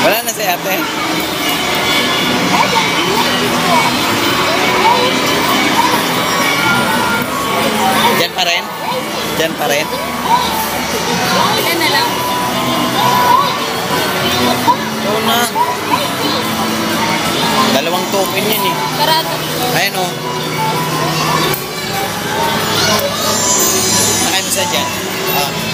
Wala na si ate. Diyan pa rin? Diyan pa rin? Ilan na lang? Ito na. Dalawang token yan eh. Parado. Ayan oh. o. Nakain sa dyan. Ah.